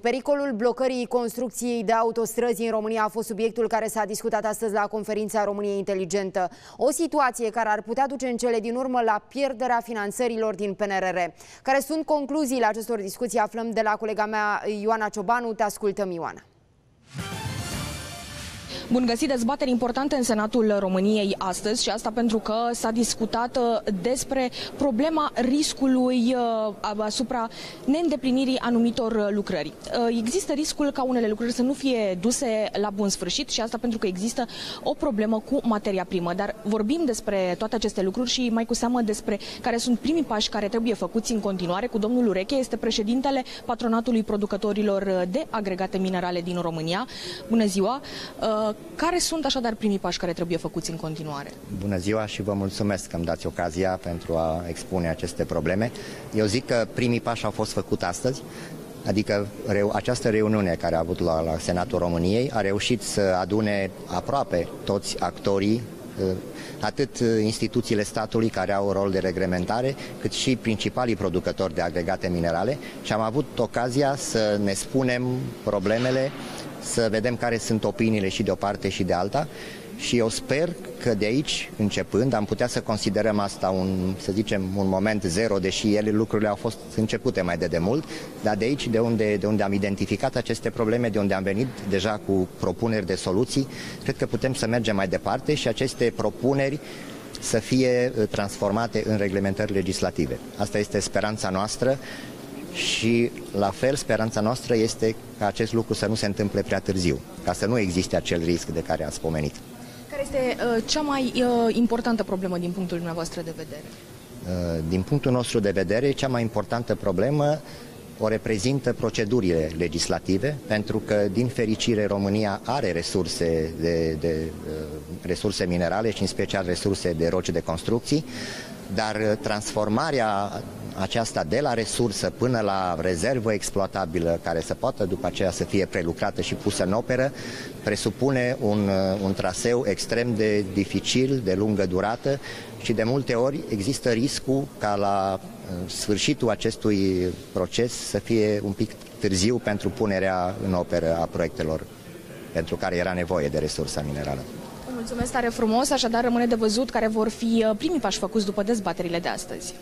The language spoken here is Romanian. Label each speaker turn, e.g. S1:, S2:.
S1: Pericolul blocării construcției de autostrăzi în România a fost subiectul care s-a discutat astăzi la conferința României Inteligentă. O situație care ar putea duce în cele din urmă la pierderea finanțărilor din PNRR. Care sunt concluziile acestor discuții aflăm de la colega mea Ioana Ciobanu. Te ascultăm, Ioana.
S2: Bun găsit dezbateri importante în Senatul României astăzi și asta pentru că s-a discutat uh, despre problema riscului uh, asupra neîndeplinirii anumitor uh, lucrări. Există riscul ca unele lucrări să nu fie duse la bun sfârșit și asta pentru că există o problemă cu materia primă. Dar vorbim despre toate aceste lucruri și mai cu seamă despre care sunt primii pași care trebuie făcuți în continuare cu domnul Ureche, este președintele Patronatului Producătorilor de Agregate Minerale din România. Bună ziua! Care sunt așadar primii pași care trebuie făcuți în continuare?
S3: Bună ziua și vă mulțumesc că îmi dați ocazia pentru a expune aceste probleme. Eu zic că primii pași au fost făcuți astăzi, Adică reu, această reuniune care a avut la, la Senatul României a reușit să adune aproape toți actorii ă, atât instituțiile statului care au rol de reglementare, cât și principalii producători de agregate minerale și am avut ocazia să ne spunem problemele să vedem care sunt opiniile și de o parte și de alta și eu sper că de aici, începând, am putea să considerăm asta un, să zicem, un moment zero, deși ele lucrurile au fost începute mai de demult, dar de aici, de unde, de unde am identificat aceste probleme, de unde am venit deja cu propuneri de soluții, cred că putem să mergem mai departe și aceste propuneri să fie uh, transformate în reglementări legislative. Asta este speranța noastră și la fel speranța noastră este ca acest lucru să nu se întâmple prea târziu, ca să nu existe acel risc de care ați pomenit.
S2: Care este uh, cea mai uh, importantă problemă din punctul dumneavoastră de vedere?
S3: Uh, din punctul nostru de vedere, cea mai importantă problemă o reprezintă procedurile legislative, pentru că, din fericire, România are resurse, de, de, uh, resurse minerale și, în special, resurse de roci de construcții, dar uh, transformarea aceasta de la resursă până la rezervă exploatabilă care să poată după aceea să fie prelucrată și pusă în operă presupune un, uh, un traseu extrem de dificil, de lungă durată și de multe ori există riscul ca la uh, sfârșitul acestui proces să fie un pic târziu pentru punerea în operă a proiectelor pentru care era nevoie de resursa minerală.
S2: Mulțumesc tare frumos, așadar rămâne de văzut care vor fi uh, primii pași făcuți după dezbaterile de astăzi.